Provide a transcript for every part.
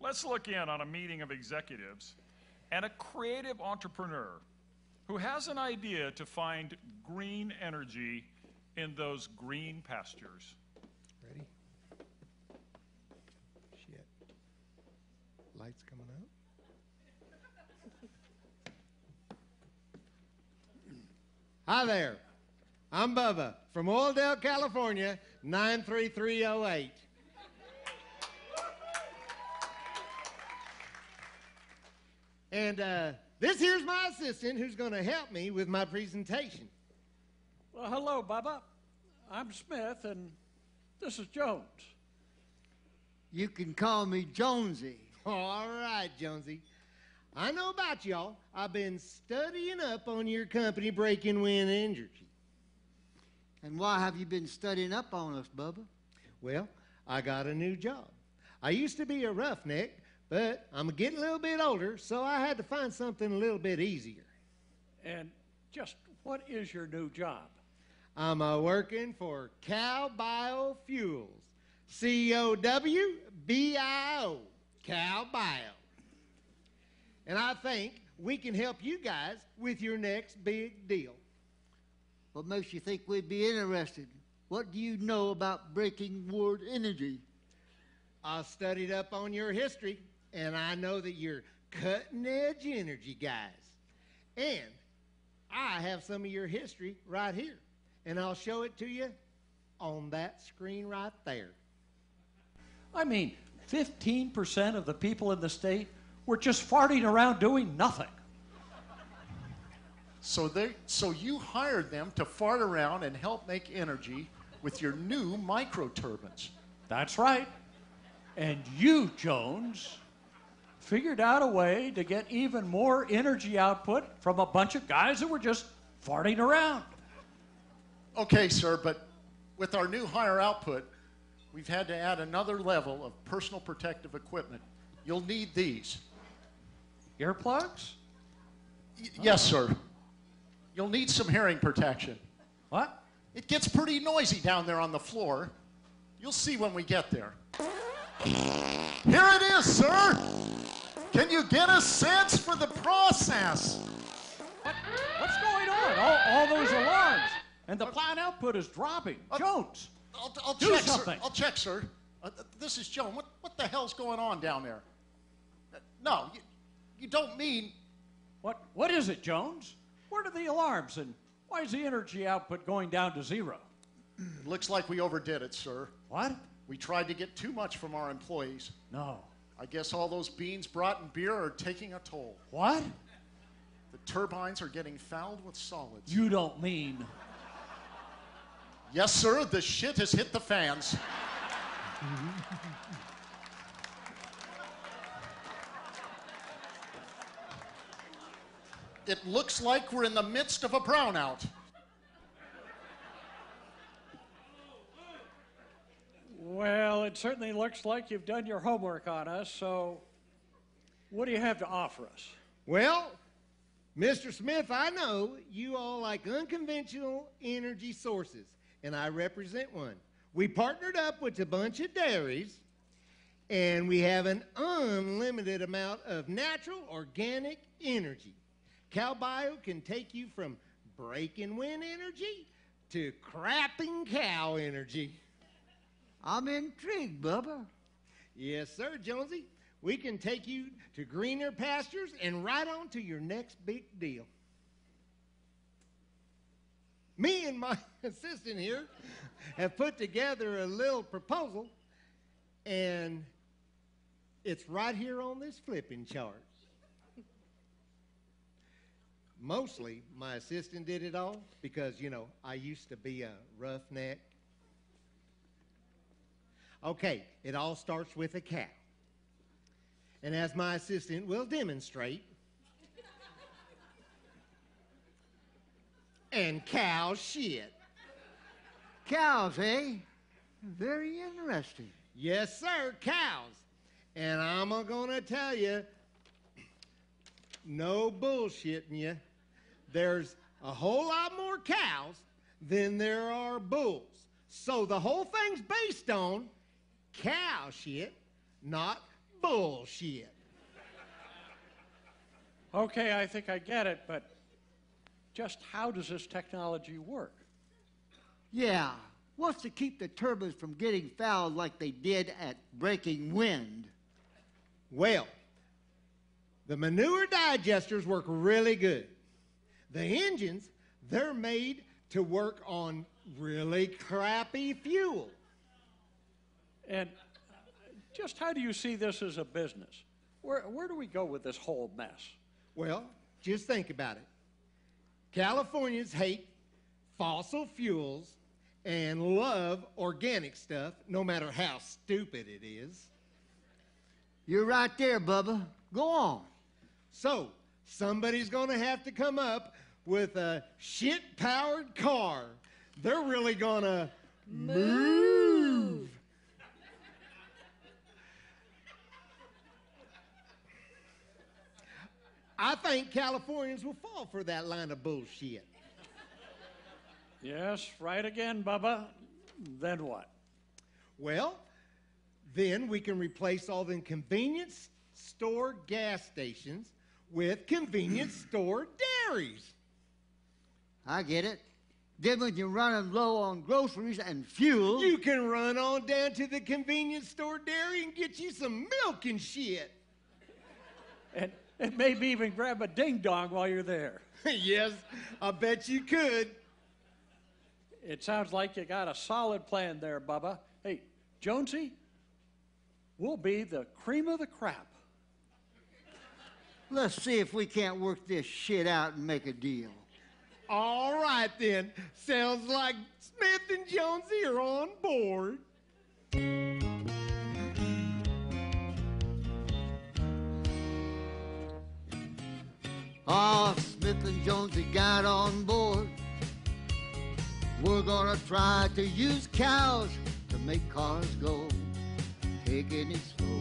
let's look in on a meeting of executives and a creative entrepreneur who has an idea to find green energy in those green pastures. Ready? Shit. Lights coming up. Hi there. I'm Bubba from Oildale, California, 93308. And uh, this here's my assistant who's going to help me with my presentation. Well, hello, Bubba. I'm Smith, and this is Jones. You can call me Jonesy. All right, Jonesy. I know about y'all. I've been studying up on your company, Breaking Wind Energy. And why have you been studying up on us, Bubba? Well, I got a new job. I used to be a roughneck, but I'm getting a little bit older, so I had to find something a little bit easier. And just what is your new job? I'm uh, working for Cow Biofuels. C O W B I O. Cow Bio. And I think we can help you guys with your next big deal. What makes you think we'd be interested? What do you know about breaking world energy? I studied up on your history, and I know that you're cutting edge energy guys. And I have some of your history right here, and I'll show it to you on that screen right there. I mean, 15% of the people in the state were just farting around doing nothing. So they so you hired them to fart around and help make energy with your new microturbines. That's right. And you, Jones, figured out a way to get even more energy output from a bunch of guys that were just farting around. Okay, sir, but with our new higher output, we've had to add another level of personal protective equipment. You'll need these. Earplugs? Y- yes, sir. You'll need some hearing protection. What? It gets pretty noisy down there on the floor. You'll see when we get there. Here it is, sir. Can you get a sense for the process? What? What's going on? All, all those alarms. And the plant output is dropping. Jones. I'll, I'll Do check, something. sir. I'll check, sir. Uh, this is Joan. What, what the hell's going on down there? Uh, no, you, you don't mean. What, what is it, Jones? Where are the alarms and why is the energy output going down to zero? Looks like we overdid it, sir. What? We tried to get too much from our employees. No. I guess all those beans brought in beer are taking a toll. What? The turbines are getting fouled with solids. You don't mean. Yes, sir, the shit has hit the fans. it looks like we're in the midst of a brownout. Well, it certainly looks like you've done your homework on us, so what do you have to offer us? Well, Mr. Smith, I know you all like unconventional energy sources, and I represent one. We partnered up with a bunch of dairies, and we have an unlimited amount of natural organic energy. CowBio can take you from breaking wind energy to crapping cow energy. I'm intrigued, Bubba. Yes, sir, Jonesy. We can take you to greener pastures and right on to your next big deal. Me and my assistant here have put together a little proposal, and it's right here on this flipping chart. Mostly, my assistant did it all because, you know, I used to be a roughneck. Okay, it all starts with a cow. And as my assistant will demonstrate, and cow shit. Cows, eh? Very interesting. Yes, sir, cows. And I'm going to tell you, no bullshitting you. There's a whole lot more cows than there are bulls. So the whole thing's based on cow shit, not bullshit. Okay, I think I get it, but just how does this technology work? Yeah. What's to keep the turbines from getting fouled like they did at Breaking Wind? Well, the manure digesters work really good. The engines, they're made to work on really crappy fuel. And just how do you see this as a business? Where, where do we go with this whole mess? Well, just think about it. Californians hate fossil fuels and love organic stuff, no matter how stupid it is. You're right there, Bubba. Go on. So, somebody's going to have to come up with a shit powered car. They're really going to move. I think Californians will fall for that line of bullshit. Yes, right again, Bubba. Then what? Well, then we can replace all the convenience store gas stations with convenience store dairies. I get it. Then when you're running low on groceries and fuel, You can run on down to the convenience store dairy and get you some milk and shit. And, and maybe even grab a ding dong while you're there. yes, I bet you could. It sounds like you got a solid plan there, Bubba. Hey, Jonesy, we'll be the cream of the crap. let's see if we can't work this shit out and make a deal. All right then. Sounds like Smith and Jonesy are on board. Ah, Smith and Jonesy got on board. We're gonna try to use cows to make cars go, taking it slow.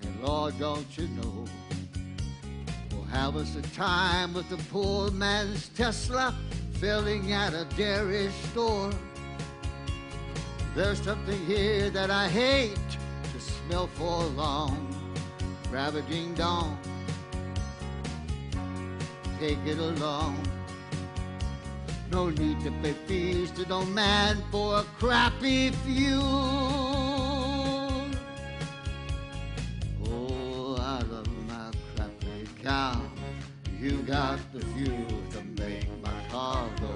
And Lord, don't you know, we'll have us a time with the poor man's Tesla filling at a dairy store. There's something here that I hate to smell for long. ravaging a take it along. No need to pay fees to no man for a crappy fuel. Oh, I love my crappy cow. You got the fuel to make my car go.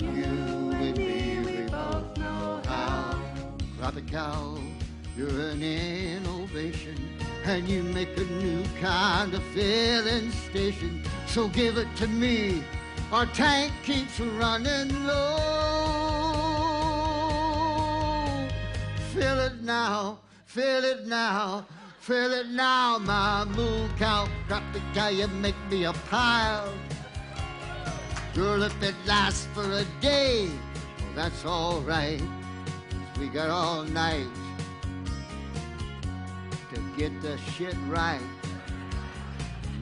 You and me, we both know how. Crappy cow, you're an innovation. And you make a new kind of filling station. So give it to me. Our tank keeps running low. Fill it now, fill it now, fill it now, my moo cow. Drop the guy, you make me a pile. Girl, if it lasts for a day, well, that's all right. we got all night to get the shit right.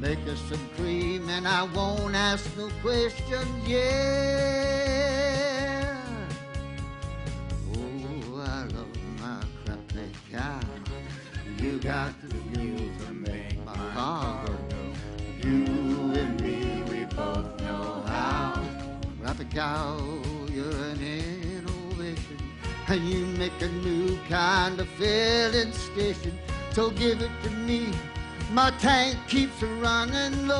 Make us some cream and I won't ask no questions, yeah. Oh, I love my crappy cow. You got the fuel to make my car go. You and me, we both know how. Crappy cow, you're an innovation. And you make a new kind of filling station. So give it to me. My tank keeps running low.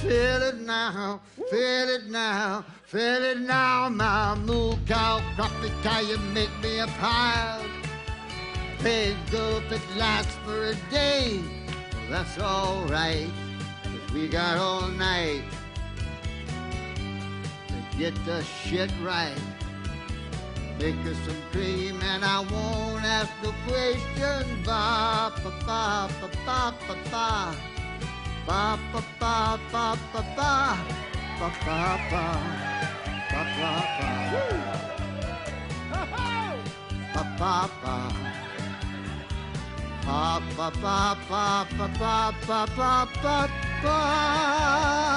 Fill it now, fill it now, fill it now, my moo cow. Drop it till you make me a pile. Go if it lasts for a day. Well, that's all right, 'cause we got all night to get the shit right. Make us some cream and I won't ask no questions. Ba ba ba ba ba ba ba. Ba ba ba ba ba ba. Ba ba ba. Ba ba ba. Ba ba ba. Ba ba ba ba ba ba ba ba.